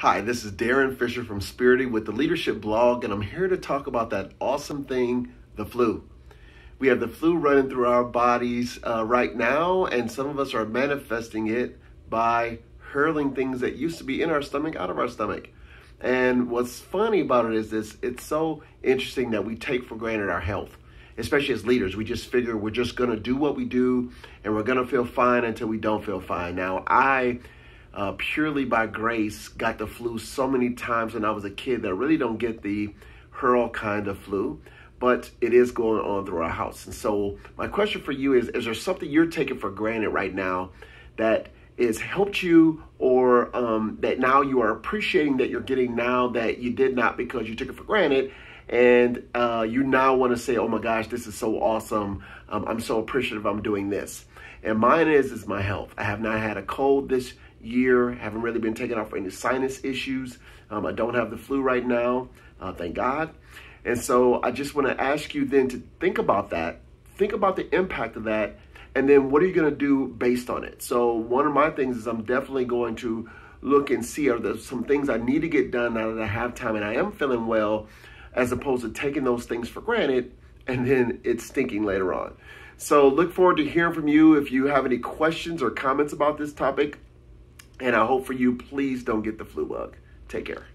Hi, this is Darren Fisher from SPEARity with the Leadership Blog, and I'm here to talk about that awesome thing, the flu. We have the flu running through our bodies uh, right now, and some of us are manifesting it by hurling things that used to be in our stomach out of our stomach. And what's funny about it is this it's so interesting that we take for granted our health, especially as leaders. We just figure we're just going to do what we do and we're going to feel fine until we don't feel fine. Now, I uh, purely by grace got the flu so many times when I was a kid that I really don't get the hurl kind of flu, but it is going on through our house. And so, my question for you is Is there something you're taking for granted right now that is helped you or um, that now you are appreciating that you're getting now that you did not because you took it for granted? And uh, you now want to say, oh my gosh, this is so awesome. Um, I'm so appreciative I'm doing this. And mine is, is my health. I have not had a cold this year. Haven't really been taken off for any sinus issues. Um, I don't have the flu right now, uh, thank God. And so I just want to ask you then to think about that. Think about the impact of that. And then what are you going to do based on it? So one of my things is I'm definitely going to look and see are there some things I need to get done now that I have time and I am feeling well, as opposed to taking those things for granted and then it's stinking later on. So look forward to hearing from you. If you have any questions or comments about this topic, and I hope for you, please don't get the flu bug. Take care.